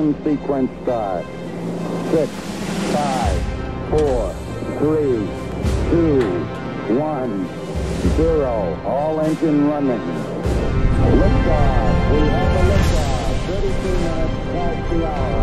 10, 9, ignition sequence start. 6, 5, 4, 3, 2, 1, 0. All engine running. Liftoff. We have a liftoff. 32 minutes past the hour.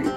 る。